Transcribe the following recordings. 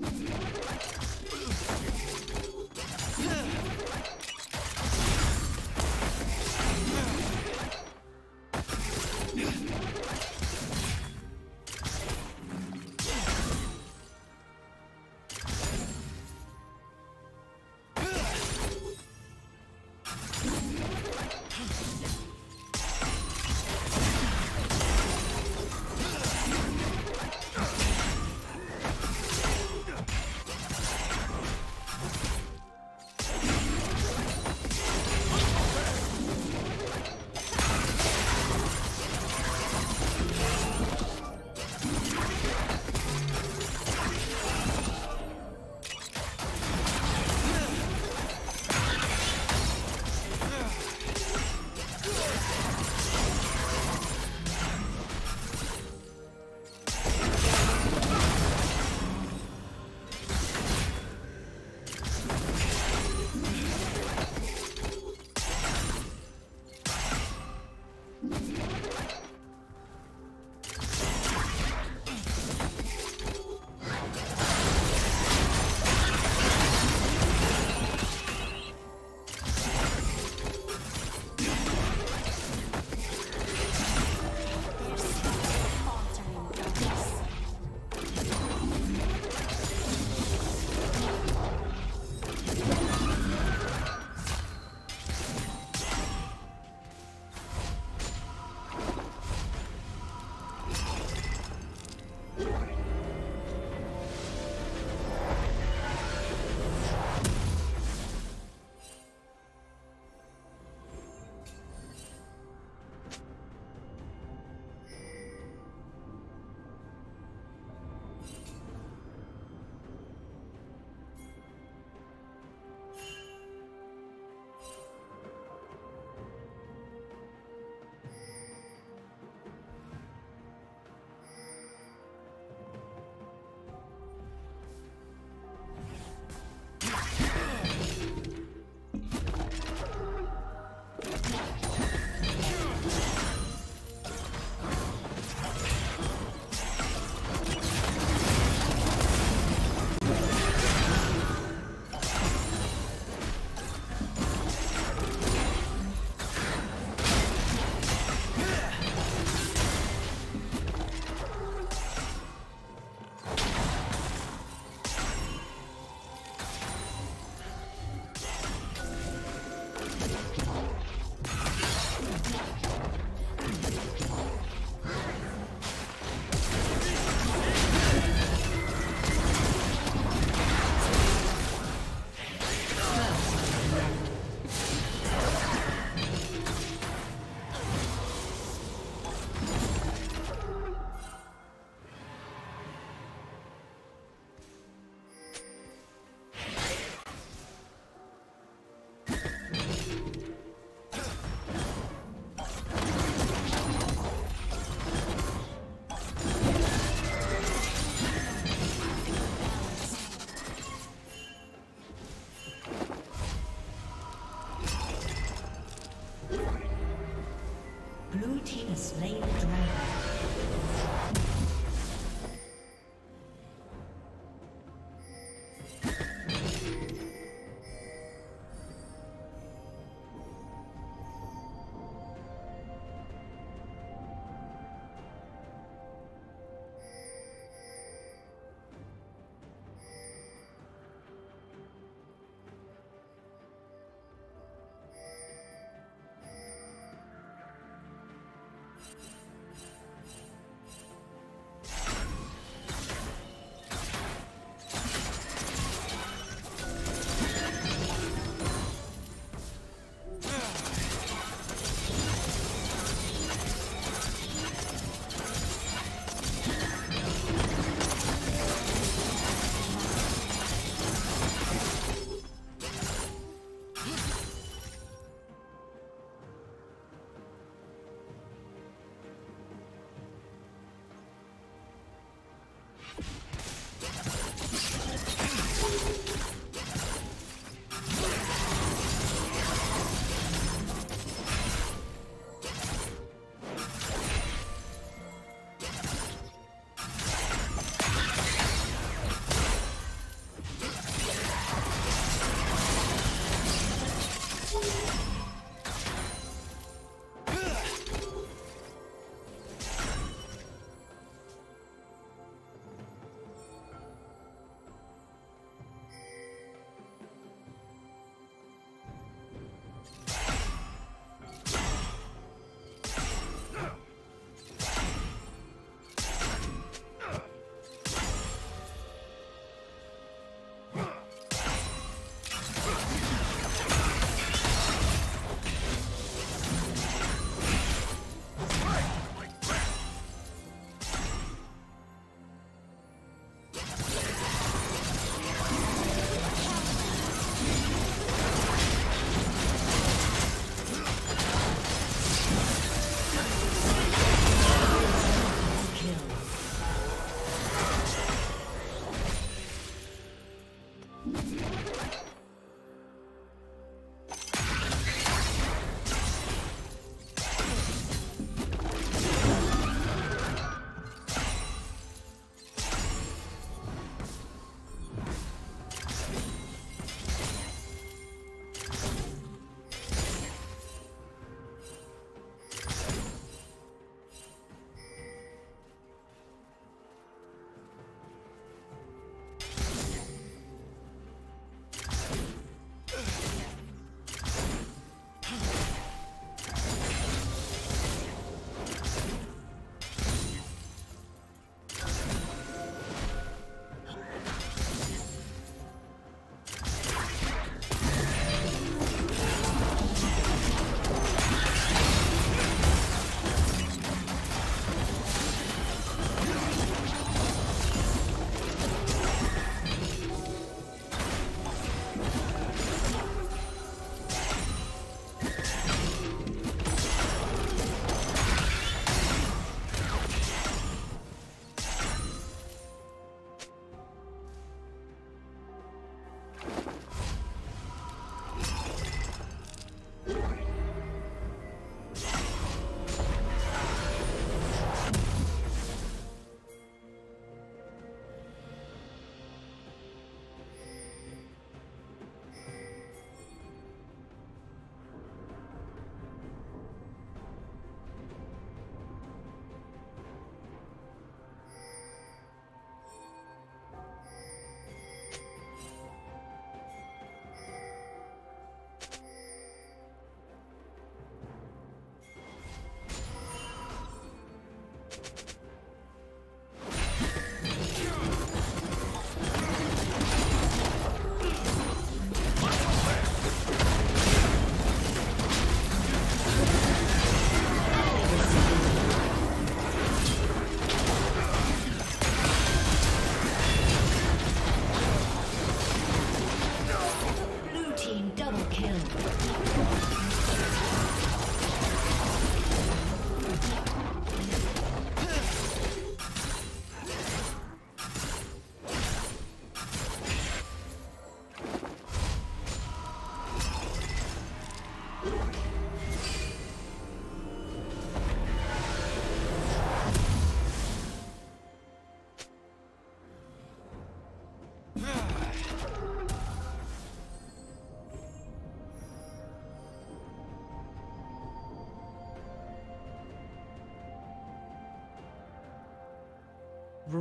Let's go.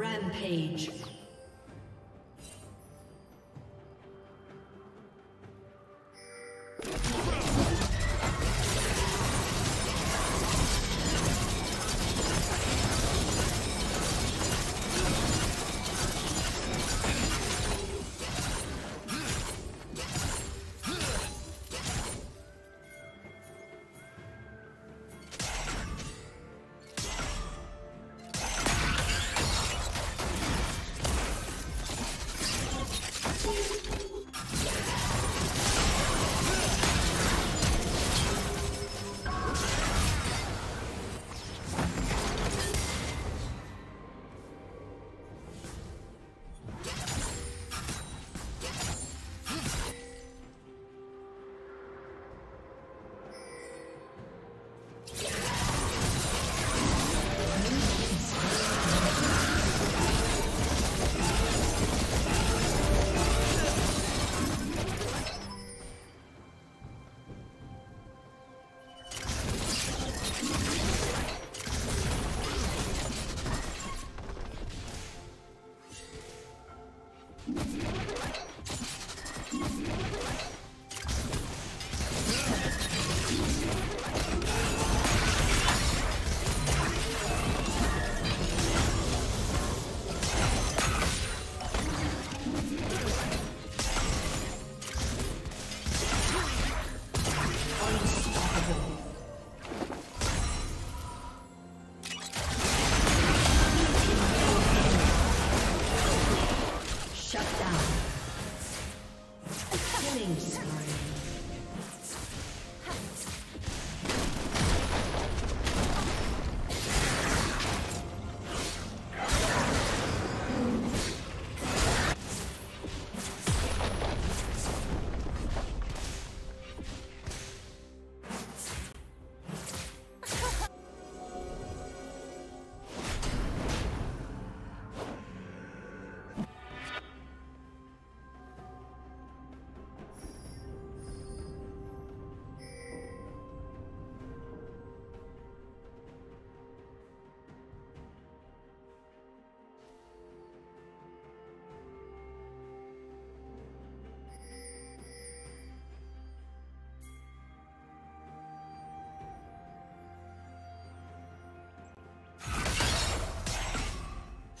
Rampage.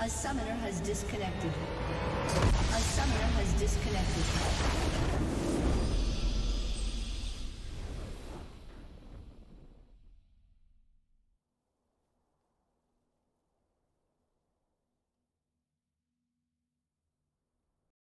A summoner has disconnected. A summoner has disconnected.